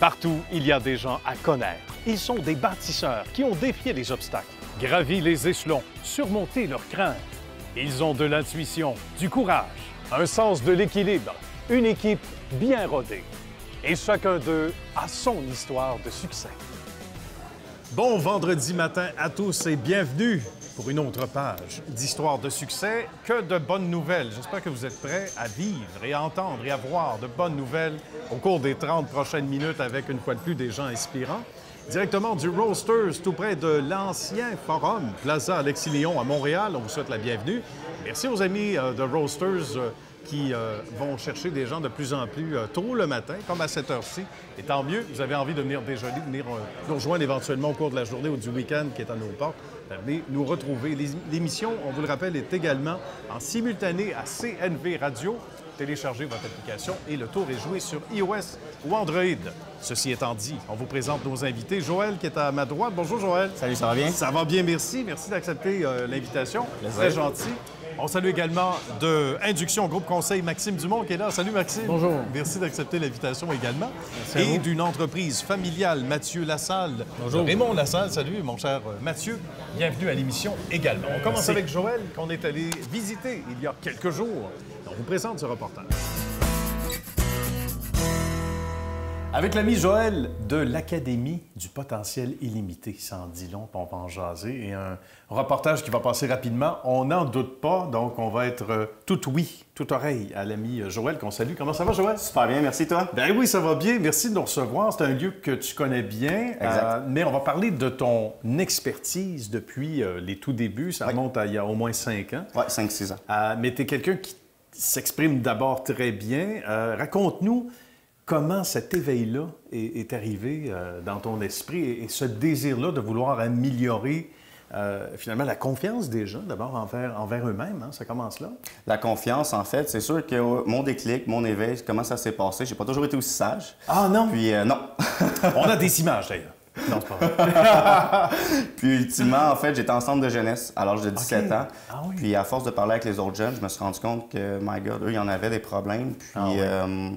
Partout, il y a des gens à connaître. Ils sont des bâtisseurs qui ont défié les obstacles, gravi les échelons, surmonté leurs craintes. Ils ont de l'intuition, du courage, un sens de l'équilibre, une équipe bien rodée. Et chacun d'eux a son histoire de succès. Bon vendredi matin à tous et bienvenue pour une autre page d'histoire de succès. Que de bonnes nouvelles. J'espère que vous êtes prêts à vivre et à entendre et à voir de bonnes nouvelles au cours des 30 prochaines minutes avec une fois de plus des gens inspirants. Directement du Roasters, tout près de l'ancien forum Plaza Alexis à Montréal. On vous souhaite la bienvenue. Merci aux amis euh, de Roasters euh, qui euh, vont chercher des gens de plus en plus euh, tôt le matin, comme à cette heure-ci. Et tant mieux, vous avez envie de venir déjeuner, venir euh, nous rejoindre éventuellement au cours de la journée ou du week-end qui est à nos portes. Venez nous retrouver. L'émission, on vous le rappelle, est également en simultané à CNV Radio. Téléchargez votre application et le tour est joué sur iOS ou Android. Ceci étant dit, on vous présente nos invités. Joël qui est à ma droite. Bonjour Joël. Salut, ça va bien? Ça va bien, merci. Merci d'accepter euh, l'invitation. Très gentil. On salue également de Induction Groupe Conseil Maxime Dumont qui est là. Salut Maxime. Bonjour. Merci d'accepter l'invitation également. à Et d'une entreprise familiale, Mathieu Lassalle. Bonjour. Raymond Lassalle, salut mon cher Mathieu. Bienvenue à l'émission également. On commence Merci. avec Joël qu'on est allé visiter il y a quelques jours. On vous présente ce reportage. Avec l'ami Joël de l'Académie du potentiel illimité, ça en dit long, on va en jaser, et un reportage qui va passer rapidement. On n'en doute pas, donc on va être euh, tout oui, tout oreille à l'ami euh, Joël qu'on salue. Comment ça va, Joël? Super bien, merci toi? Ben oui, ça va bien. Merci de nous recevoir. C'est un lieu que tu connais bien. Exact. Euh, mais on va parler de ton expertise depuis euh, les tout débuts. Ça remonte à il y a au moins cinq ans. Ouais, 5-6 ans. Euh, mais tu es quelqu'un qui s'exprime d'abord très bien. Raconte-nous comment cet éveil-là est, est arrivé euh, dans ton esprit et, et ce désir-là de vouloir améliorer euh, finalement la confiance des gens, d'abord envers, envers eux-mêmes. hein. ça commence là? La confiance, en fait, c'est sûr que euh, mon déclic, mon éveil, comment ça s'est passé, j'ai pas toujours été aussi sage. Ah non! Puis euh, non. On a des images d'ailleurs. Non, c'est pas vrai. Puis ultimement, en fait, j'étais en centre de jeunesse à l'âge de 17 Ok. ans. Ah oui. Puis à force de parler avec les autres jeunes, je me suis rendu compte que, my God, eux, ils en avaient des problèmes. Puis Ah oui. euh,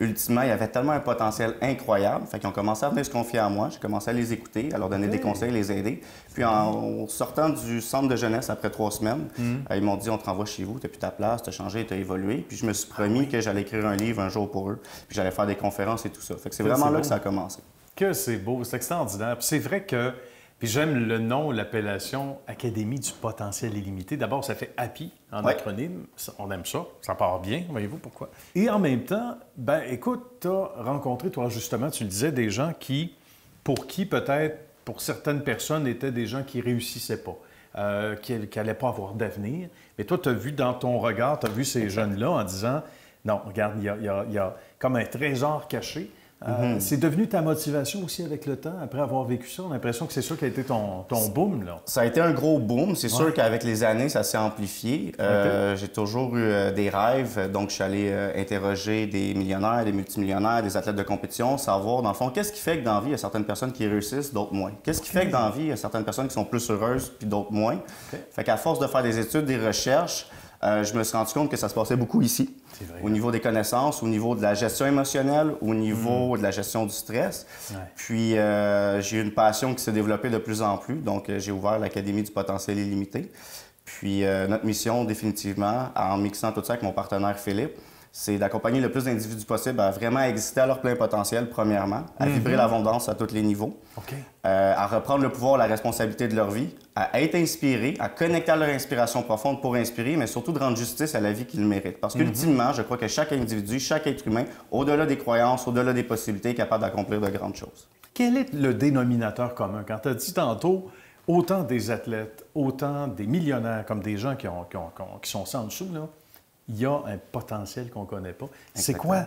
ultimement, il y avait tellement un potentiel incroyable. Fait qu'ils ont commencé à venir se confier à moi. J'ai commencé à les écouter, à leur donner des conseils, les aider. Puis en sortant du centre de jeunesse après trois semaines, Hmm. euh, ils m'ont dit on te renvoie chez vous, t'as plus ta place, t'as changé, t'as évolué. Puis je me suis Ah promis que j'allais écrire un livre un jour pour eux. Puis j'allais faire des conférences et tout ça. Fait que c'est vraiment là beau. que ça a commencé. Que c'est beau, c'est extraordinaire. Puis c'est vrai que, puis j'aime le nom, l'appellation Académie du potentiel illimité. D'abord, ça fait happy en Ouais. acronyme. On aime ça, ça part bien, voyez-vous pourquoi? Et en même temps, ben écoute, tu as rencontré, toi justement, tu le disais, des gens qui, pour qui peut-être, pour certaines personnes, étaient des gens qui réussissaient pas. euh, qui n'allaient pas avoir d'avenir. Mais toi, tu as vu dans ton regard, tu as vu ces jeunes-là en disant, non, regarde, y y il y a comme un trésor caché. Euh, C'est devenu ta motivation aussi avec le temps, après avoir vécu ça? On a l'impression que c'est ça qui a été ton, ton boom, là. Ça a été un gros boom. C'est sûr qu'avec les années, ça s'est amplifié. Euh, J'ai toujours eu euh, des rêves. Donc, je suis allé interroger des millionnaires, des multimillionnaires, des athlètes de compétition, savoir, dans le fond, qu'est-ce qui fait que dans la vie, il y a certaines personnes qui réussissent, d'autres moins. Qu'est-ce qui fait que dans la vie, il y a certaines personnes qui sont plus heureuses, puis d'autres moins? Fait qu'à force de faire des études, des recherches, euh, je me suis rendu compte que ça se passait beaucoup ici. vrai. Au niveau des connaissances, au niveau de la gestion émotionnelle, au niveau de la gestion du stress. Puis euh, j'ai eu une passion qui s'est développée de plus en plus. Donc euh, j'ai ouvert l'Académie du potentiel illimité. Puis euh, notre mission, définitivement, en mixant tout ça avec mon partenaire Philippe, c'est d'accompagner le plus d'individus possible à vraiment exister à leur plein potentiel, premièrement, à vibrer l'abondance à tous les niveaux, euh, à reprendre le pouvoir, la responsabilité de leur vie, à être inspirés, à connecter à leur inspiration profonde pour inspirer, mais surtout de rendre justice à la vie qu'ils méritent. Parce qu'ultimement, je crois que chaque individu, chaque être humain, au-delà des croyances, au-delà des possibilités, est capable d'accomplir de grandes choses. Quel est le dénominateur commun? Quand tu as dit tantôt, autant des athlètes, autant des millionnaires comme des gens qui, ont, qui, ont- qui ont- qui sont sans dessous, là, il y a un potentiel qu'on ne connaît pas. C'est quoi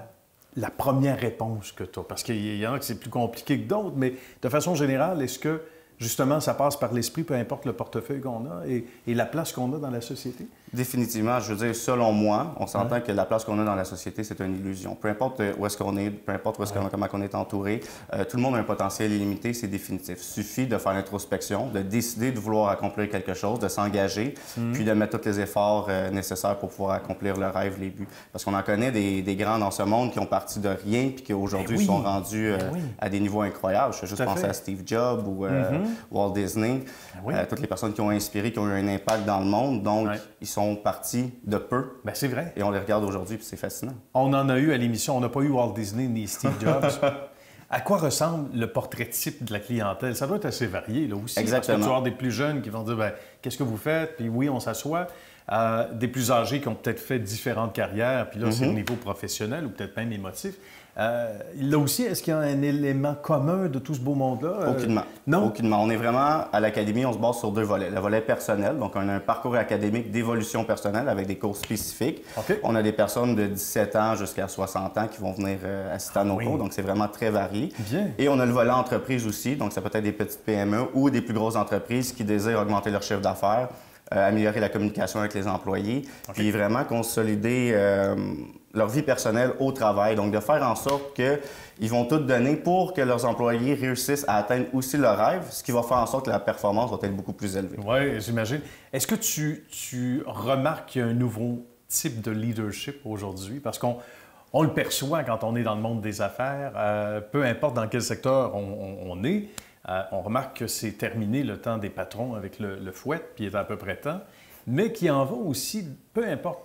la première réponse que tu as? Parce qu'il y en a que c'est plus compliqué que d'autres, mais de façon générale, est-ce que justement, ça passe par l'esprit, peu importe le portefeuille qu'on a et, et la place qu'on a dans la société? Définitivement, je veux dire, selon moi, on s'entend que la place qu'on a dans la société, c'est une illusion. Peu importe où est-ce qu'on est, peu importe où est-ce qu'on, comment on est entouré, euh, tout le monde a un potentiel illimité, c'est définitif. Il suffit de faire l'introspection, de décider de vouloir accomplir quelque chose, de s'engager, mhm. puis de mettre tous les efforts euh, nécessaires pour pouvoir accomplir le rêve, les buts. Parce qu'on en connaît des, des, grands dans ce monde qui ont parti de rien, puis qui aujourd'hui ben sont rendus euh, ben à des niveaux incroyables. Je juste penser à Steve Jobs ou mhm. Walt Disney, ben toutes les personnes qui ont inspiré, qui ont eu un impact dans le monde. Donc, ils sont partie de peu. Ben, c'est vrai. Et on les regarde aujourd'hui, puis c'est fascinant. On en a eu à l'émission. On n'a pas eu Walt Disney ni Steve Jobs. à quoi ressemble le portrait type de la clientèle? Ça doit être assez varié, là aussi. Exactement. Parce que tu vas des plus jeunes qui vont dire ben, Qu'est-ce que vous faites? Puis oui, on s'assoit. Euh, des plus âgés qui ont peut-être fait différentes carrières, puis là, c'est au mm-hmm. niveau professionnel ou peut-être même émotif. Euh, là aussi, est-ce qu'il y a un élément commun de tout ce beau monde-là? Euh, Aucunement. Non? Aucunement. On est vraiment, à l'Académie, on se base sur deux volets. Le volet personnel, donc on a un parcours académique d'évolution personnelle avec des cours spécifiques. On a des personnes de 17 ans jusqu'à 60 ans qui vont venir euh, assister à nos ah cours, donc c'est vraiment très varié. Bien. Et on a le volet entreprise aussi, donc ça peut être des petites PME ou des plus grosses entreprises qui désirent augmenter leur chiffre d'affaires, améliorer la communication avec les employés, puis vraiment consolider leur vie personnelle au travail. Donc, de faire en sorte qu'ils vont tout donner pour que leurs employés réussissent à atteindre aussi leurs rêves, ce qui va faire en sorte que la performance va être beaucoup plus élevée. Oui, j'imagine. Est-ce que tu, tu remarques qu'il y a un nouveau type de leadership aujourd'hui? Parce qu'on on le perçoit quand on est dans le monde des affaires, euh, peu importe dans quel secteur on, est. Euh, on remarque que c'est terminé le temps des patrons avec le, le fouet, puis il est à peu près temps, mais qui en va aussi, peu importe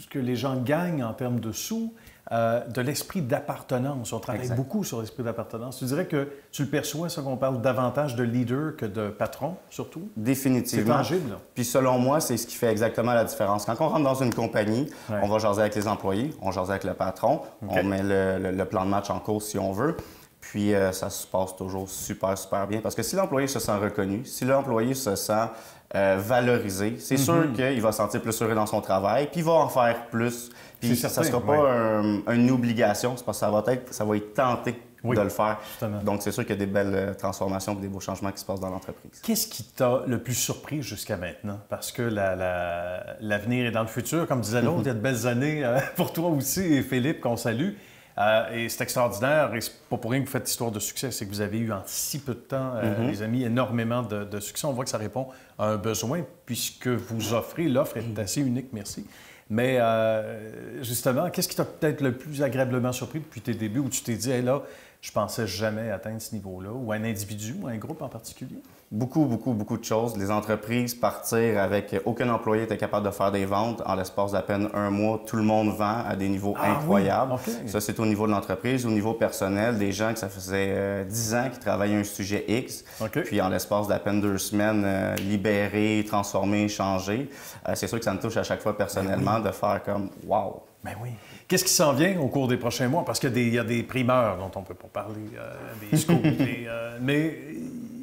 ce que les gens gagnent en termes de sous, euh, de l'esprit d'appartenance. On travaille beaucoup sur l'esprit d'appartenance. Tu dirais que tu le perçois, ça qu'on parle davantage de leader que de patron, surtout? Définitivement. C'est tangible. Puis selon moi, c'est ce qui fait exactement la différence. Quand on rentre dans une compagnie, on va jaser avec les employés, on jase avec le patron, on met le, plan de match en cause si on veut. Puis euh, ça se passe toujours super, super bien. Parce que si l'employé se sent reconnu, si l'employé se sent euh, valorisé, c'est sûr mhm. qu'il va se sentir plus heureux dans son travail, puis il va en faire plus. Puis ça ne sera pas une obligation, c'est parce que ça va être, ça va être tenté de le faire. Donc, c'est sûr qu'il y a des belles euh, transformations et des beaux changements qui se passent dans l'entreprise. Qu'est-ce qui t'a le plus surpris jusqu'à maintenant? Parce que l'avenir est dans le futur. Comme disait l'autre, il y a de belles années pour toi aussi et Philippe, qu'on salue. Euh, et c'est extraordinaire. Et c'est pas pour rien que vous faites histoire de succès. C'est que vous avez eu en si peu de temps, euh, mm-hmm. les amis, énormément de, succès. On voit que ça répond à un besoin puisque vous offrez. L'offre est assez unique, merci. Mais euh, justement, qu'est-ce qui t'a peut-être le plus agréablement surpris depuis tes débuts où tu t'es dit, hey, là, je pensais jamais atteindre ce niveau-là, ou un individu, ou un groupe en particulier? Beaucoup, beaucoup, beaucoup de choses. Les entreprises partir avec aucun employé était capable de faire des ventes en l'espace d'à peine un mois. Tout le monde vend à des niveaux ah incroyables. Ça, c'est au niveau de l'entreprise. Au niveau personnel, des gens que ça faisait 10 euh, ans qui travaillaient un sujet X, puis en l'espace d'à peine deux semaines, euh, libérés, transformés, changés. Euh, c'est sûr que ça me touche à chaque fois personnellement ben de faire comme « wow ». Ben oui. Qu'est-ce qui s'en vient au cours des prochains mois? Parce qu'il y, a des primeurs dont on ne peut pas parler, des scoops, mais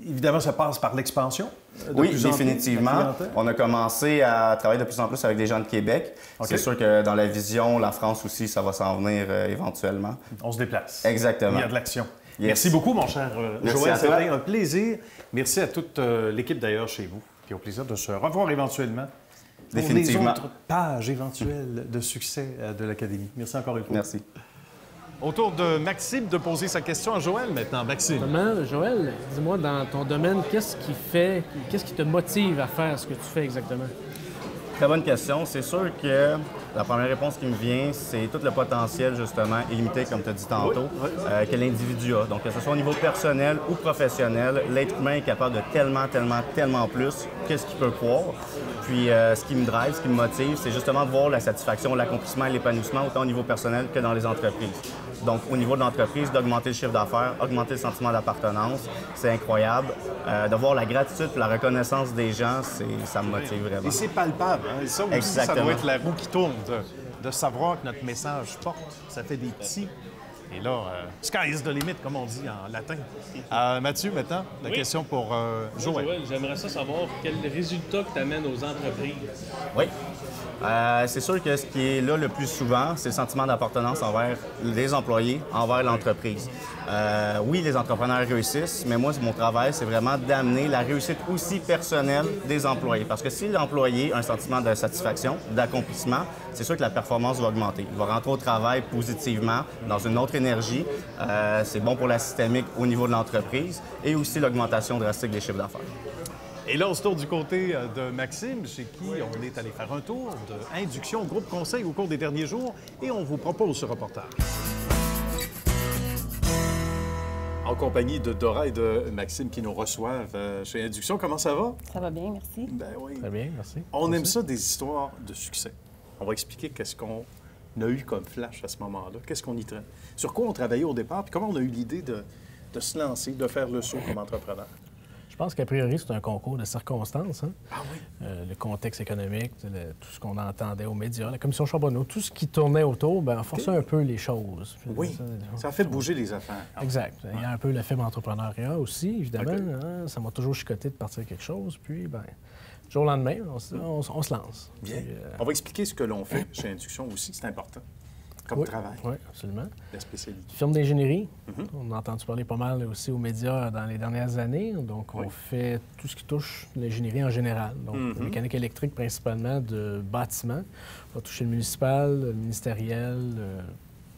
évidemment, ça passe par l'expansion. Oui, définitivement. On a commencé à travailler de plus en plus avec des gens de Québec. C'est sûr que dans la vision, la France aussi, ça va s'en venir euh, éventuellement. On se déplace. Exactement. Il y a de l'action. Merci beaucoup, mon cher euh, Joël. C'était un plaisir. Merci à toute euh, l'équipe d'ailleurs chez vous. Puis au plaisir de se revoir éventuellement. Définitivement. Pour les autres pages éventuelles de succès de l'Académie. Merci encore une fois. Merci. Autour de Maxime de poser sa question à Joël maintenant. Maxime. Joël, dis-moi, dans ton domaine, qu'est-ce qui fait, qu'est-ce qui te motive à faire ce que tu fais exactement? Très bonne question. C'est sûr que la première réponse qui me vient, c'est tout le potentiel, justement, illimité, comme tu as dit tantôt, euh, que l'individu a. Donc, que ce soit au niveau personnel ou professionnel, l'être humain est capable de tellement, tellement, tellement plus que ce qu'il peut croire. Puis, euh, ce qui me drive, ce qui me motive, c'est justement de voir la satisfaction, l'accomplissement et l'épanouissement, autant au niveau personnel que dans les entreprises. Donc, au niveau de l'entreprise, d'augmenter le chiffre d'affaires, augmenter le sentiment d'appartenance, c'est incroyable. Euh, de voir la gratitude et la reconnaissance des gens, ça me motive vraiment. Et c'est palpable. Hein? Et ça aussi, ça doit être la roue qui tourne, de, savoir que notre message porte. Ça fait des petits. Et là, euh, sky is the limit, comme on dit en latin. Euh, Mathieu, maintenant, la question pour Joël. Joël, j'aimerais ça savoir quels résultats que tu amènes aux entreprises. Oui. Euh, c'est sûr que ce qui est là le plus souvent, c'est le sentiment d'appartenance envers les employés, envers l'entreprise. Euh, oui, les entrepreneurs réussissent, mais moi, mon travail, c'est vraiment d'amener la réussite aussi personnelle des employés. Parce que si l'employé a un sentiment de satisfaction, d'accomplissement, c'est sûr que la performance va augmenter. Il va rentrer au travail positivement, dans une autre énergie. Euh, c'est bon pour la systémique au niveau de l'entreprise et aussi l'augmentation drastique des chiffres d'affaires. Et là, on se tourne du côté euh, de Maxime, chez qui on est allé faire un tour de Induction Groupe Conseil au cours des derniers jours, et on vous propose ce reportage. En compagnie de Dora et de Maxime qui nous reçoivent euh, chez Induction. Comment ça va? Ça va bien, merci. Ben oui. Très bien, merci. On aime ça, des histoires de succès. On va expliquer qu'est-ce qu'on a eu comme flash à ce moment-là, qu'est-ce qu'on y traîne, sur quoi on travaillait au départ, puis comment on a eu l'idée de, de se lancer, de faire le saut comme entrepreneur? Je pense qu'a priori, c'est un concours de circonstances. hein. Ah oui? Euh, le contexte économique, le- tout ce qu'on entendait aux médias, la commission Charbonneau, tout ce qui tournait autour, a forcé un peu les choses. Oui, ça- ça a fait bouger les affaires. Exact. Il y a un peu le fibre entrepreneuriat aussi, évidemment. hein. Ça m'a toujours chicoté de partir quelque chose. Puis, ben, jour au lendemain, on, se- on se- on se lance. Bien. Puis, euh, On va expliquer ce que l'on fait chez Induction aussi, c'est important. Comme oui, travail, Oui, absolument. la spécialité. Firme d'ingénierie. Mhm. On a entendu parler pas mal aussi aux médias dans les dernières années. Donc, on Oui. fait tout ce qui touche l'ingénierie en général. Donc, Mhm. mécanique électrique principalement de bâtiments. On va toucher le municipal, le ministériel. euh,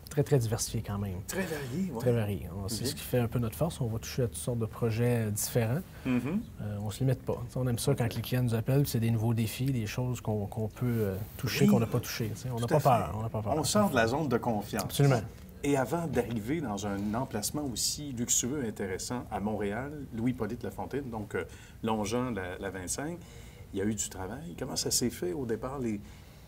très, très diversifié quand même. Très varié, oui. Très varié. On- C'est Bien. ce qui fait un peu notre force. On va toucher à toutes sortes de projets euh, différents. Mhm. Euh, on se limite pas. T'sais, on aime ça quand les clients nous appellent, c'est des nouveaux défis, des choses qu'on peut euh, toucher, Oui. qu'on n'a pas. T'sais, On n'a pas peur. On pas peur. On sort de la zone de confiance. Absolument. Et avant d'arriver dans un emplacement aussi luxueux et intéressant à Montréal, Louis-Polyte Lafontaine, donc euh, Longjean, la, la 25, il y a eu du travail. Comment ça s'est fait au départ, les,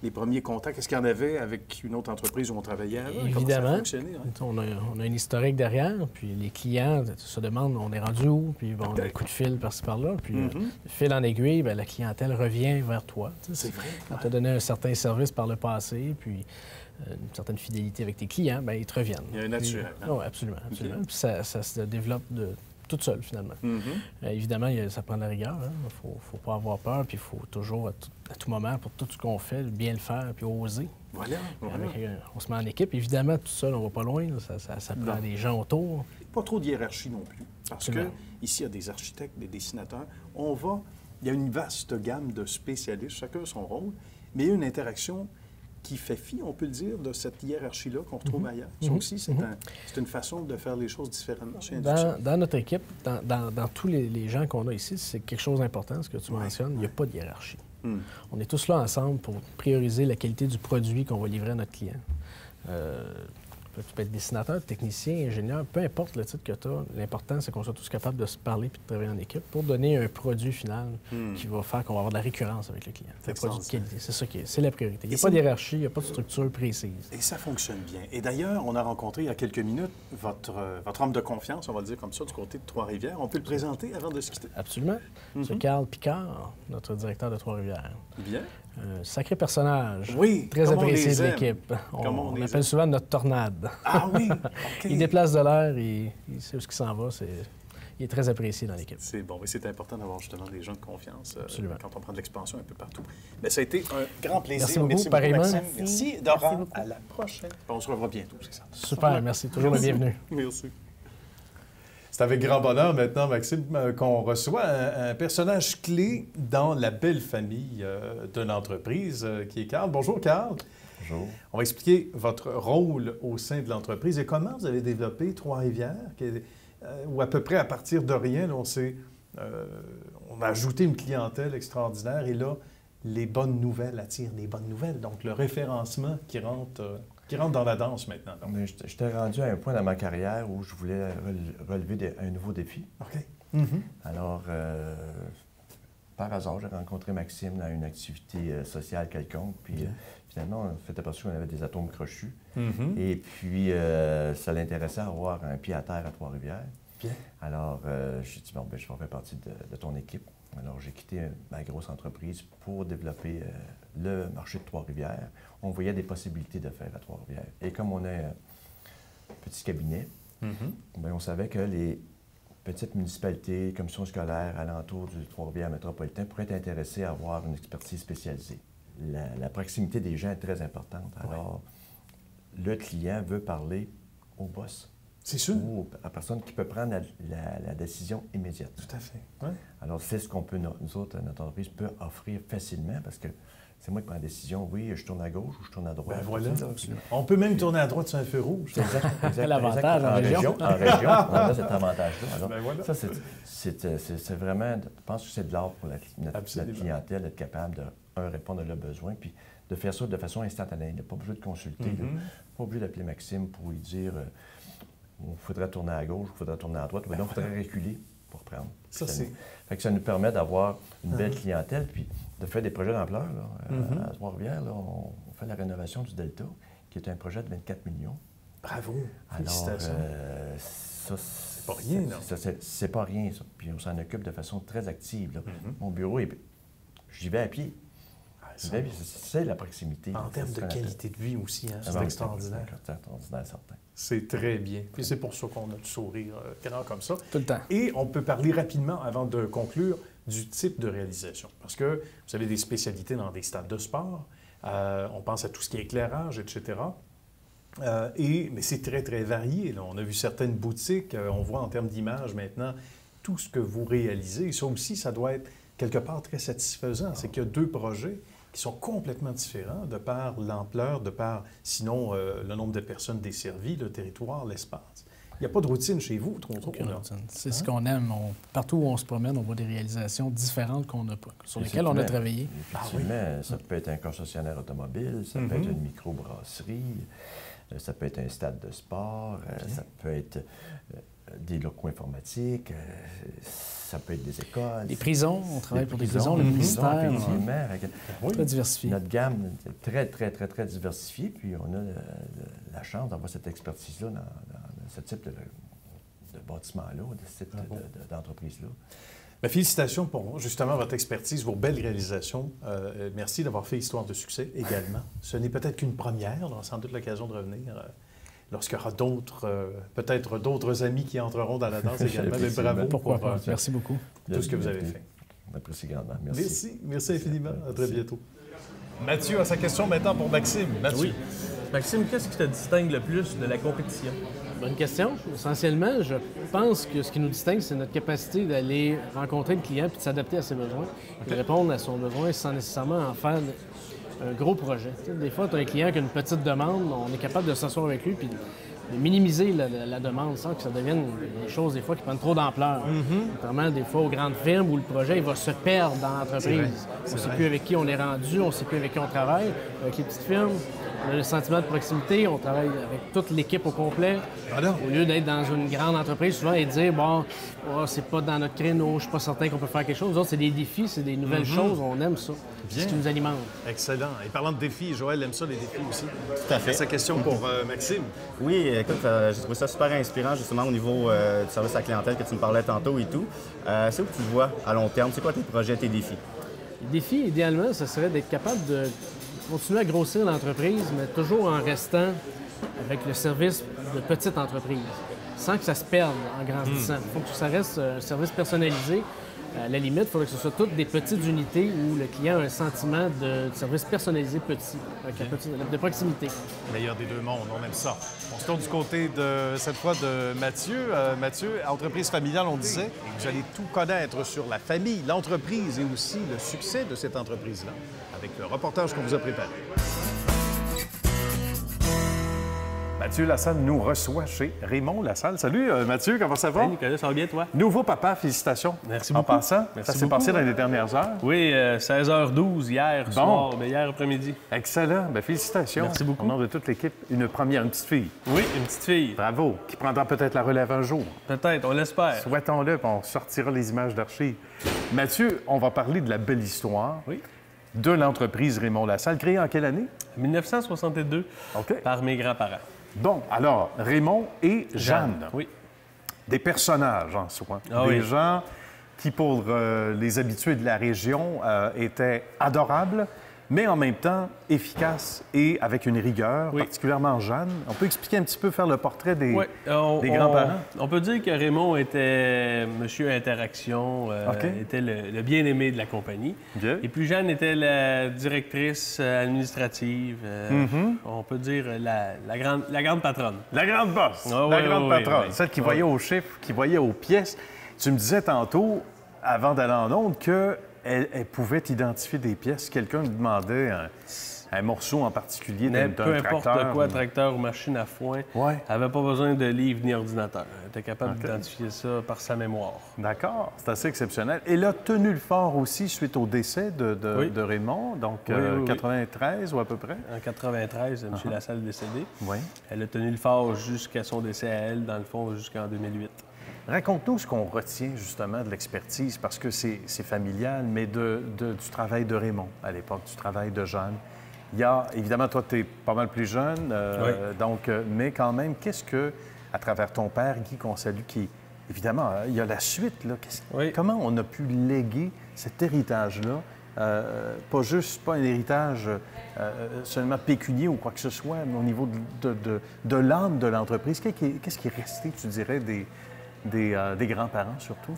les premiers contacts? Est-ce qu'il y en avait avec une autre entreprise où on travaillait avant? Comment ça a Évidemment. fonctionné? hein? On a, on a une historique derrière, puis les clients se demandent on est rendu où, puis bon, on a un coup de fil par-ci par-là, puis euh, Mhm. fil en aiguille, ben, la clientèle revient vers toi. C'est vrai. Quand tu as donné un certain service par le passé, puis euh, une certaine fidélité avec tes clients, ben, ils te reviennent. Il y a un naturel, hein? Oui, absolument. absolument. Puis ça, ça se développe de toute seule, finalement. Mhm. Euh, évidemment, a- ça prend de la rigueur. Il ne faut, faut pas avoir peur, puis il faut toujours, à tout, à tout moment, pour tout ce qu'on fait, bien le faire, puis oser. Voilà. voilà. Avec, euh, on se met en équipe. Évidemment, tout seul, on va pas loin. là. Ça, ça- ça prend des gens autour. Pas trop de hiérarchie non plus. Parce que Absolument. ici, il y a des architectes, des dessinateurs. On va. Il y a une vaste gamme de spécialistes, chacun son rôle, mais il y a une interaction qui fait fi, on peut le dire, de cette hiérarchie-là qu'on retrouve ailleurs. Ça Mhm. aussi, c'est un- c'est une façon de faire les choses différemment chez Dans, dans notre équipe, dans, dans- dans tous les, les gens qu'on a ici, c'est quelque chose d'important, ce que tu Ouais, mentionnes. Il n'y a pas de hiérarchie. Hmm. On est tous là ensemble pour prioriser la qualité du produit qu'on va livrer à notre client. Euh, tu peux être dessinateur, technicien, ingénieur, peu importe le titre que tu as. L'important, c'est qu'on soit tous capables de se parler puis de travailler en équipe pour donner un produit final Hmm. qui va faire qu'on va avoir de la récurrence avec le client. C'est. C'est ça qui est, c'est la priorité. Il n'y Et a pas c'est- d'hiérarchie, il n'y a pas de structure précise. Et ça fonctionne bien. Et d'ailleurs, on a rencontré il y a quelques minutes votre, euh, votre homme de confiance, on va le dire comme ça, du côté de Trois-Rivières. On peut le présenter avant de se quitter. Absolument. Mhm. C'est Carl Picard, notre directeur de Trois-Rivières. Bien. Un sacré personnage. Oui, Très apprécié de l'équipe. On, Comme on appelle aime. souvent notre tornade. Ah oui. Il déplace de l'air, il, il sait où il s'en va. c'est- il est très apprécié dans l'équipe. C'est bon, mais c'est important d'avoir justement des gens de confiance euh, quand on prend de l'expansion un peu partout. Mais ça a été un grand plaisir. Merci beaucoup, pareillement. Maxime. Merci. Merci, Merci Dora. beaucoup. À la prochaine. On se revoit bientôt, c'est ça. Super, merci. Toujours le bienvenu. Merci. C'est avec grand bonheur maintenant, Maxime, euh, qu'on reçoit un, un personnage clé dans la belle famille euh, de l'entreprise, euh, qui est Carl. Bonjour, Carl. Bonjour. On va expliquer votre rôle au sein de l'entreprise et comment vous avez développé Trois-Rivières, où à peu près à partir de rien, on, euh, a ajouté une clientèle extraordinaire et là, les bonnes nouvelles attirent les bonnes nouvelles. Donc, le référencement qui rentre, qui rentre dans la danse maintenant. J'étais- rendu à un point dans ma carrière où je voulais rele- relever des- un nouveau défi. OK. Mhm. Alors, euh, par hasard, j'ai rencontré Maxime dans une activité euh, sociale quelconque. Puis euh, finalement, on s'est aperçu qu'on avait des atomes crochus. Mhm. Et puis, euh, ça l'intéressait à avoir un pied à terre à Trois-Rivières. Alors, euh, j'ai dit, bon, ben, je vais faire partie de, de ton équipe. Alors, j'ai quitté ma grosse entreprise pour développer euh, le marché de Trois-Rivières. On voyait des possibilités de faire à Trois-Rivières. Et comme on a un petit cabinet, Mhm. ben, on savait que les petites municipalités, commissions scolaires alentour du Trois-Rivières métropolitain pourraient être intéressées à avoir une expertise spécialisée. la, proximité des gens est très importante. Alors, le client veut parler au boss. C'est sûr. Ou à la personne qui peut prendre la, décision immédiate. Tout à fait. Alors, c'est ce qu'on peut, nous autres, notre entreprise peut offrir facilement parce que c'est moi qui prends la décision. Oui, je tourne à gauche ou je tourne à droite. Ben voilà. On peut même tourner à droite sur un feu rouge. C'est l'avantage en, région. En région, on a cet avantage-là. Ben voilà. Ça, c'est vraiment, je pense que c'est de l'art pour la, notre, clientèle d'être capable de, un, répondre à leurs besoins, puis de faire ça de façon instantanée. Il n'y a pas besoin de consulter, mm-hmm. pas besoin d'appeler Maxime pour lui dire euh, il faudrait tourner à gauge, il faudrait tourner à droite, ou il faudrait reculer pour prendre. Ça, ça, fait que ça nous permet d'avoir une belle uh-huh. clientèle, puis de faire des projets d'ampleur. Euh, mm-hmm. À Trois-Rivières, on, fait la rénovation du Delta, qui est un projet de 24 millions. Bravo! Alors, euh, ça, c'est pas rien, non? C'est pas rien, ça. Puis on s'en occupe de façon très active. Mm-hmm. Mon bureau, j'y vais à pied. C'est la proximité. En termes de qualité de vie aussi, hein, c'est extraordinaire. C'est extraordinaire, certain. C'est très bien. Puis c'est pour ça qu'on a du sourire euh, grand comme ça. Tout le temps. Et on peut parler rapidement, avant de conclure, du type de réalisation. Parce que vous avez des spécialités dans des stades de sport. Euh, on pense à tout ce qui est éclairage, etc. Euh, et, mais c'est très, très varié. On a vu certaines boutiques, on voit en termes d'image maintenant tout ce que vous réalisez. Et ça aussi, ça doit être quelque part très satisfaisant. C'est qu'il y a deux projets qui sont complètement différents de par l'ampleur, de par, sinon, euh, le nombre de personnes desservies, le territoire, l'espace. Il n'y a pas de routine chez vous, trop, trop. C'est ce qu'on aime. partout où on se promène, on voit des réalisations différentes qu'on a, sur lesquelles on a travaillé. Effectivement, ah ça peut être un concessionnaire automobile, ça peut être mm-hmm. une microbrasserie, euh, ça peut être un stade de sport, euh, ça peut être des locaux informatiques, ça peut être des écoles. Les prisons, on travaille pour des prisons, le ministère. Très diversifié. Notre gamme est très, très, très, très diversifiée, puis on a la chance d'avoir cette expertise-là dans, ce type de, bâtiment-là, de ce type d'entreprise-là. Bien, félicitations pour justement votre expertise, vos belles réalisations. Euh, merci d'avoir fait Histoire de succès également. Ce n'est peut-être qu'une première, on aura sans doute l'occasion de revenir. Euh, lorsqu'il y aura d'autres, euh, peut-être d'autres amis qui entreront dans la danse également. Mais bravo. Pourquoi pas? Euh, Merci beaucoup. Tout ce que vous avez fait. J'apprécie grandement. Merci. Merci. Merci infiniment. À très bientôt. Mathieu a sa question maintenant pour Maxime. Mathieu. Oui. Maxime, qu'est-ce qui te distingue le plus de la compétition? Bonne question. Essentiellement, je pense que ce qui nous distingue, c'est notre capacité d'aller rencontrer le client puis de s'adapter à ses besoins, de répondre à son besoin sans nécessairement en faire un gros projet. des fois, tu as un client qui a une petite demande, on est capable de s'asseoir avec lui puis de minimiser la, demande sans que ça devienne des choses des fois qui prennent trop d'ampleur. Mm des fois aux grandes firmes où le projet il va se perdre dans l'entreprise. On ne sait plus avec qui on est rendu, on ne sait plus avec qui on travaille. Avec les petites firmes, on a le sentiment de proximité, on travaille avec toute l'équipe au complet. Au lieu d'être dans une grande entreprise souvent et de dire bon, oh, c'est pas dans notre créneau, je suis pas certain qu'on peut faire quelque chose. Nous autres, c'est des défis, c'est des nouvelles mhm. choses, on aime ça. C'est ce qui nous alimente. Excellent. Et parlant de défis, Joël aime ça, les défis aussi. Tout à fait. Sa question pour euh, Maxime. Oui, écoute, euh, j'ai trouvé ça super inspirant justement au niveau euh, du service à la clientèle que tu me parlais tantôt et tout. c'est où tu vois à long terme? C'est quoi tes projets, tes défis? Les défis, idéalement, ce serait d'être capable de continuer à grossir l'entreprise, mais toujours en restant avec le service de petite entreprise, sans que ça se perde en grandissant. Il hmm. faut que ça reste un service personnalisé. À la limite, il faudrait que ce soit toutes des petites unités où le client a un sentiment de, service personnalisé petit, de proximité. Meilleur des deux mondes, on aime ça. On se tourne du côté de cette fois de Mathieu. Euh, Mathieu, entreprise familiale, on disait, vous allez tout connaître sur la famille, l'entreprise et aussi le succès de cette entreprise-là avec le reportage qu'on vous a préparé. Mathieu Lassalle nous reçoit chez Raymond Lassalle. Salut euh, Mathieu, comment ça va? Salut Nicolas, ça va bien toi? Nouveau papa, félicitations. Merci beaucoup. En passant, ça s'est passé dans les dernières heures? Oui, 16h12 euh, hier soir, mais ben, hier après-midi. Excellent, bien, félicitations. Merci beaucoup. Au nom de toute l'équipe, une première, une petite fille. Oui, une petite fille. Bravo, qui prendra peut-être la relève un jour. Peut-être, on l'espère. Souhaitons-le, puis on sortira les images d'archives. Mathieu, on va parler de la belle histoire. Oui de l'entreprise Raymond Lassalle, créée en quelle année? 1962, par mes grands-parents. Bon, alors, Raymond et Jeanne. Oui. Des personnages en soi. Ah des gens qui, pour euh, les habitués de la région, euh, étaient adorables, mais en même temps efficace et avec une rigueur, Oui. particulièrement Jeanne. On peut expliquer un petit peu, faire le portrait des, Ouais, on- des on- grands-parents? On peut dire que Raymond était Monsieur Interaction, euh, OK. était le, le bien-aimé de la compagnie. Et puis Jeanne était la directrice euh, administrative, euh, Mm-hmm. on peut dire la, la grande, la grande patronne. La grande bosse, Ah la oui, grande patronne, celle qui Oui. voyait aux chiffres, qui voyait aux pièces. Tu me disais tantôt, avant d'aller en onde, qu'elle elle pouvait identifier des pièces. Quelqu'un lui demandait un, un morceau en particulier d'un peu importe tracteur. quoi, ou- tracteur ou machine à foin, Ouais. elle n'avait pas besoin de livre ni ordinateur. Elle était capable d'identifier ça par sa mémoire. D'accord, c'est assez exceptionnel. Elle a tenu le fort aussi suite au décès de, de- Oui. de Raymond, donc Oui, euh, oui, oui. 93 ou à peu près. En 93, M. Uh-huh. Lassalle est décédé. Oui. Elle a tenu le fort jusqu'à son décès à elle, dans le fond, jusqu'en 2008. Raconte-nous ce qu'on retient justement de l'expertise, parce que c'est familial, mais de, de- du travail de Raymond à l'époque, du travail de Jeanne. Il y a, évidemment, toi, tu es pas mal plus jeune, euh, donc, euh, mais quand même, qu'est-ce que, à travers ton père, Guy, qu'on salue, qui, évidemment, euh, il y a la suite, là. Oui. Comment on a pu léguer cet héritage-là? Euh, pas juste, pas un héritage euh, seulement pécunier ou quoi que ce soit, mais au niveau de, de, de- de l'âme de l'entreprise. Qu'est-ce qui, est- qu'est-ce qui est resté, tu dirais, des, des, euh, des grands-parents surtout?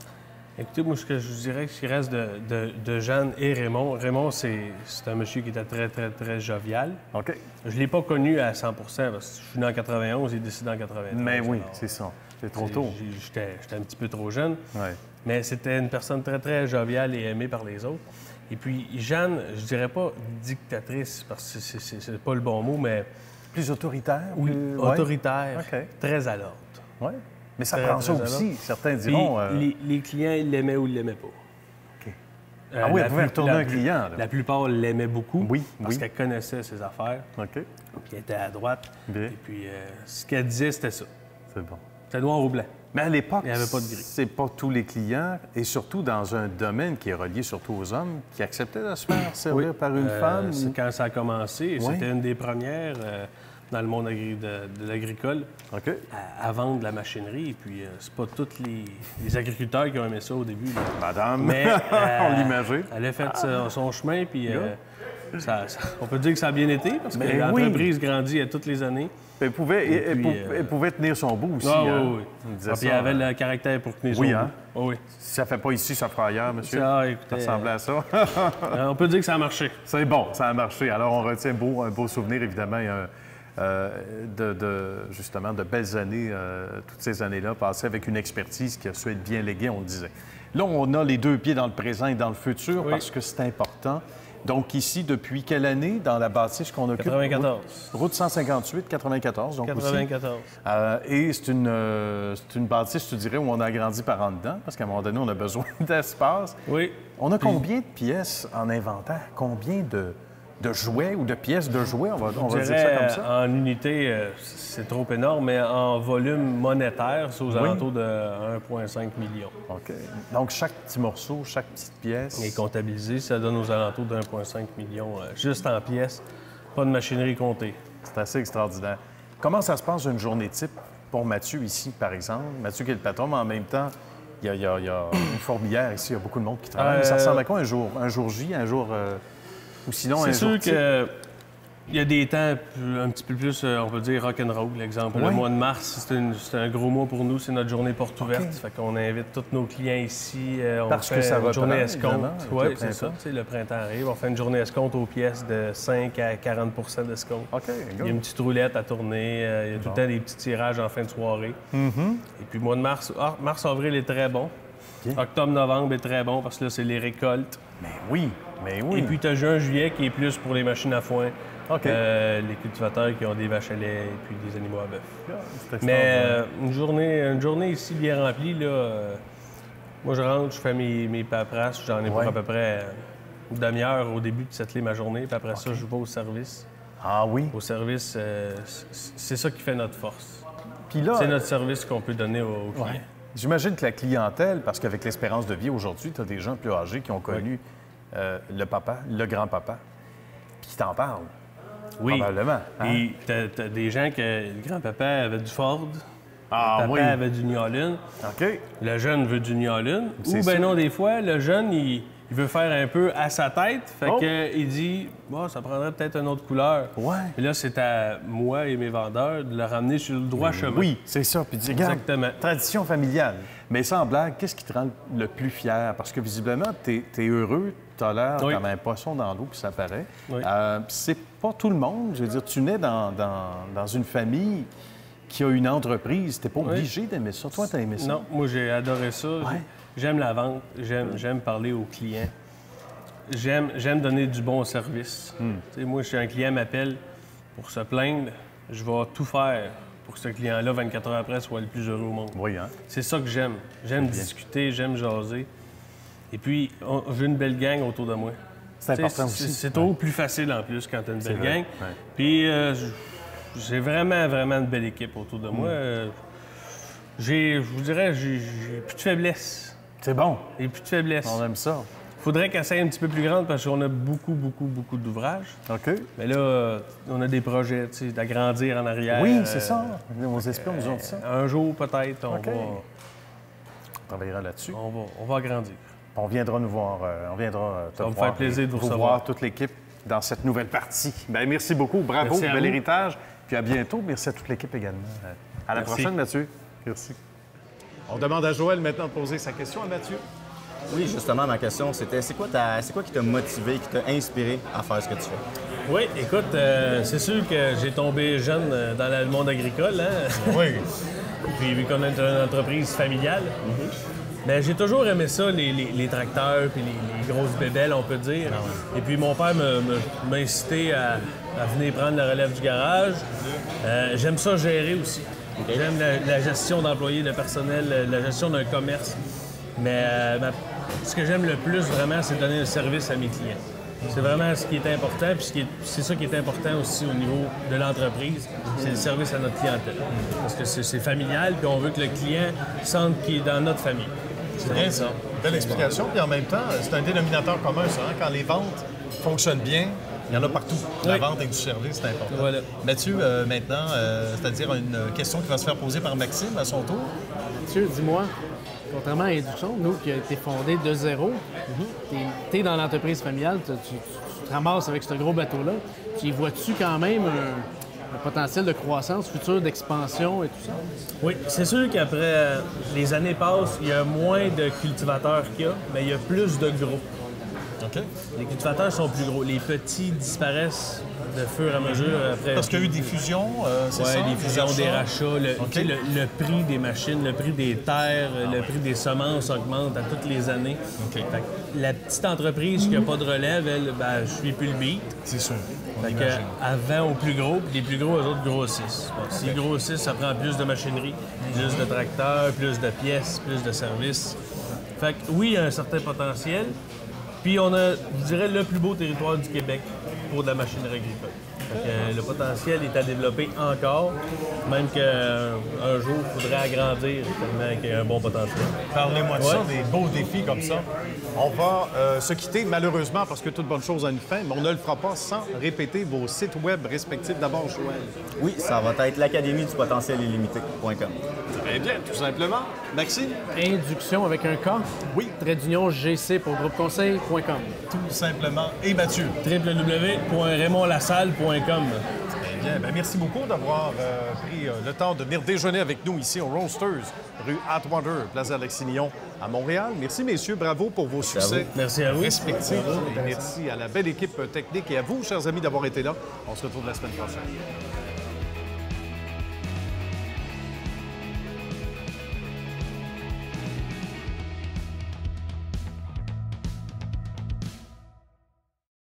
Écoutez, moi, ce que je vous dirais, ce qui reste de, de- de Jeanne et Raymond, Raymond, c'est un monsieur qui était très, très, très jovial. OK. Je ne l'ai pas connu à 100% parce que je suis né en 91, il est décédé en 93. Mais oui, c'est ça. C'est trop tôt. J'étais un petit peu trop jeune. Ouais. Mais c'était une personne très, très joviale et aimée par les autres. Et puis, Jeanne, je dirais pas dictatrice, parce que c'est- pas le bon mot, mais Plus autoritaire? oui, plus- ouais. autoritaire, très à l'ordre. Ouais. Mais ça prend ça très aussi. Certains Puis, diront. euh, les, les clients, ils l'aimaient ou ils l'aimaient pas. OK. Euh, Ah oui, elle pouvait retourner la un client, là. La plupart l'aimaient beaucoup. Oui, Parce oui. qu'elle connaissait ses affaires, OK. puis elle était à droite. Bien. Et puis, euh, ce qu'elle disait, c'était ça. C'est bon. C'était noir ou blanc. Mais à l'époque, Il y avait pas de gris. c'est pas tous les clients, et surtout dans un domaine qui est relié surtout aux hommes, qui acceptaient de se faire servir par une Euh, femme. C'est quand ça a commencé. et. C'était une des premières euh, dans le monde agri- de, de l'agricole à, à vendre de la machinerie. Et puis, euh, c'est pas tous les, les agriculteurs qui ont aimé ça au début. là. Madame, Mais euh, on l'imagine. Elle a fait son, son chemin, puis euh, ça- ça- on peut dire que ça a bien été, parce que l'entreprise grandit à toutes les années. Elle pouvait, elle, elle puis, pou- euh, elle pouvait tenir son bout aussi. Ah, hein. oui, oui. On disait Ah, puis elle avait hein. le caractère pour tenir Oui, son hein? bout. Ah oui. Si ça fait pas ici, ça fera ailleurs, monsieur. Ça, écoutez, Ça ressemblait à ça. euh, on peut dire que ça a marché. C'est bon, ça a marché. Alors, on retient un beau, un beau souvenir, évidemment, et un, euh, de, de- justement, de belles années, euh, toutes ces années-là, passées avec une expertise qui a su être bien léguée, on le disait. Là, on a les deux pieds dans le présent et dans le futur Oui. parce que c'est important. Donc, ici, depuis quelle année dans la bâtisse qu'on occupe? 94. Route, route 158, 94. Donc, aussi. 94. Euh, et c'est une, euh, c'est une bâtisse, tu dirais, où on a grandi par en dedans, parce qu'à un moment donné, on a besoin d'espace. Oui. On a combien de pièces en inventaire? Combien de, de jouets ou de pièces de jouets? On va, on va dire ça comme ça? euh, En unité, euh, c'est trop énorme, mais en volume monétaire, c'est aux Oui. alentours de 1,5 million. OK. Donc, chaque petit morceau, chaque petite pièce. Et comptabilisé, ça donne aux alentours de 1,5 million, euh, juste en pièces. Pas de machinerie comptée. C'est assez extraordinaire. Comment ça se passe une journée type pour Mathieu ici, par exemple? Mathieu qui est le patron, mais en même temps, il y a, il y a- il y a une fourmilière ici, il y a beaucoup de monde qui travaille. Euh, Ça ressemble à quoi un jour? Un jour J, un jour... euh, Ou sinon, C'est sûr que il y a des temps un petit peu plus, euh, on peut dire rock'n'roll, l'exemple. Le mois de mars, c'est un gros mois pour nous, c'est notre journée porte ouverte. OK. Fait qu'on invite tous nos clients ici. euh, on Parce que fait ça une reprend, journée escompte. Oui, c'est ça. le printemps arrive. On fait une journée escompte aux pièces de 5 à 40% d'escompte. OK, Il y a une petite roulette à tourner. euh, il y a tout le temps des petits tirages en fin de soirée. Et puis, le mois de mars, ah, mars-avril est très bon. Octobre-novembre est très bon parce que là, c'est les récoltes. Mais oui, mais oui. Et puis, tu as juin-juillet qui est plus pour les machines à foin. OK. Euh, les cultivateurs qui ont des vaches à lait et puis des animaux à bœuf. C'est Mais euh, une, journée, une journée ici bien remplie, là, euh, moi je rentre, je fais mes, mes paperasses, j'en ai Ouais. pour à peu près une demi-heure au début de settler ma journée, puis après ça, je vais au service. Ah oui? Au service, c'est ça qui fait notre force. C'est notre service qu'on peut donner aux, aux clients. Ouais. J'imagine que la clientèle, parce qu'avec l'espérance de vie aujourd'hui, tu as des gens plus âgés qui ont connu euh, le papa, le grand-papa, puis qui t'en parlent. Oui. Probablement. hein? Et t'as, t'as des gens que le grand-papa avait du Ford, Ah le papa oui. avait du New Holland. OK. Le jeune veut du New Holland. Ou sûr. non, des fois, le jeune, il, il veut faire un peu à sa tête. Fait Oh. que il dit, bon, ça prendrait peut-être une autre couleur. Ouais. Et là, c'est à moi et mes vendeurs de le ramener sur le droit chemin. Oui, c'est ça. Puis dis, Exactement. tradition familiale. Mais sans blague, qu'est-ce qui te rend le plus fier? Parce que visiblement, tu es, heureux, tu as l'air Oui. comme un poisson dans l'eau, puis ça paraît. Oui. Euh, c'est pas tout le monde. Je veux dire, tu nais dans, dans- dans une famille qui a une entreprise. Tu pas obligé d'aimer ça. Toi, tu as aimé ça? Non, moi, j'ai adoré ça. J'aime la vente. J'aime, parler aux clients. J'aime, donner du bon service. Hmm. Moi, si un client m'appelle pour se plaindre, je vais tout faire pour que ce client-là, 24 heures après, soit le plus heureux au monde. Oui, hein? C'est ça que j'aime. J'aime discuter, j'aime jaser. Et puis, j'ai une belle gang autour de moi. C'est important aussi. C'est toujours plus facile en plus quand tu as une belle gang. ouais. Puis, euh, j'ai vraiment, vraiment une belle équipe autour de Mm. moi. Euh, J'ai, je vous dirais, j'ai j'ai plus de faiblesse. C'est bon. J'ai plus de faiblesse. On aime ça. Faudrait qu'elle soit un petit peu plus grande parce qu'on a beaucoup, beaucoup, beaucoup d'ouvrages. OK. Mais là, euh, on a des projets, tu sais, d'agrandir en arrière. Oui, Euh, c'est ça. Nos esprits nous ont dit ça. Un jour, peut-être, on, va, On travaillera là-dessus. on, va, on va agrandir. On viendra nous voir. euh, on viendra euh, te Ça va me voir faire plaisir et de vous voir recevoir. toute l'équipe dans cette nouvelle partie. Ben, merci beaucoup. Bravo. Merci Bel vous. héritage. Puis à bientôt. Merci à toute l'équipe également. Euh, À la Merci. prochaine, Mathieu. Merci. On demande à Joël maintenant de poser sa question à Mathieu. Oui, justement, ma question, c'était c'est quoi, ta- c'est quoi qui t'a motivé, qui t'a inspiré à faire ce que tu fais? Oui, écoute, euh, c'est sûr que j'ai tombé jeune euh, dans le monde agricole. Hein? Oui. Puis vu qu'on est une entreprise familiale, ben, j'ai toujours aimé ça, les, les- les tracteurs puis les, les grosses bébelles, on peut dire. Et puis mon père m'a incité à, à venir prendre la relève du garage. Euh, J'aime ça gérer aussi. J'aime la, la gestion d'employés, de personnel, euh, la gestion d'un commerce. Mais euh, ma- ce que j'aime le plus vraiment, c'est donner le service à mes clients. C'est vraiment ce qui est important, puis ce c'est ça qui est important aussi au niveau de l'entreprise, c'est le service à notre clientèle. Parce que c'est c'est familial, puis on veut que le client sente qu'il est dans notre famille. C'est bien ça. Belle explication. Puis en même temps, c'est un dénominateur commun, ça. hein. Quand les ventes fonctionnent bien, il y en a partout. La Oui. vente et du service, c'est important. Voilà. Mathieu, euh, maintenant, euh, c'est-à-dire une question qui va se faire poser par Maxime à son tour. Mathieu, dis-moi, contrairement à Induction, nous qui a été fondé de zéro, tu es, dans l'entreprise familiale, tu, tu- tu te ramasses avec ce gros bateau-là. Tu y vois-tu quand même un, un potentiel de croissance future, d'expansion et tout ça? Oui, c'est sûr qu'après euh, les années passent, il y a moins de cultivateurs qu'il y a, mais il y a plus de gros. OK. Les cultivateurs sont plus gros. Les petits disparaissent de fur et à mesure après. Parce qu'il y a eu des fusions, euh, c'est Ouais, ça? des fusions, des achats? rachats, le, prix des machines, le prix des terres, le prix des semences augmente à toutes les années. Fait que la petite entreprise qui n'a pas de relève, elle, ben, je suis plus le beat. C'est sûr. On Fait que, imagine. avant aux plus gros, puis les plus gros, eux autres grossissent. Bon, S'ils grossissent, ça prend plus de machinerie, plus de tracteurs, plus de pièces, plus de services. Fait que oui, il y a un certain potentiel. Puis on a, je dirais, le plus beau territoire du Québec pour de la machinerie agricole. Que, euh, le potentiel est à développer encore, même qu'un jour, il faudrait agrandir tellement qu'il y a un bon potentiel. Parlez-moi de Ouais. ça, des beaux défis comme ça. On va euh, se quitter, malheureusement, parce que toute bonne chose a une fin, mais on ne le fera pas sans répéter vos sites web respectifs. D'abord, Joël. Oui, ça va être l'Académie du potentiel illimité.com. Très bien, tout simplement. Maxime? Induction avec un K? Oui. Trait d'union GC pour groupeconseil.com. Tout simplement. Et Mathieu? www.raymondlassalle.com Bien. Ben, merci beaucoup d'avoir euh, pris euh, le temps de venir déjeuner avec nous ici au Roasters, rue Atwater, Plaza Lexignon à Montréal. Merci, messieurs. Bravo pour vos succès Merci à vous. respectifs. Merci à la belle équipe technique et à vous, chers amis, d'avoir été là. On se retrouve la semaine prochaine.